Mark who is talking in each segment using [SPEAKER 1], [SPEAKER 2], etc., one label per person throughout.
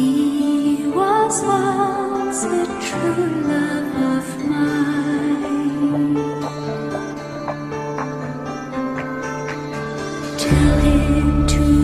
[SPEAKER 1] He was once a true love of mine. into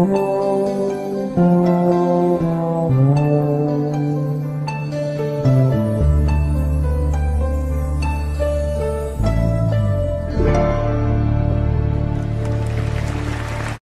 [SPEAKER 1] Oh.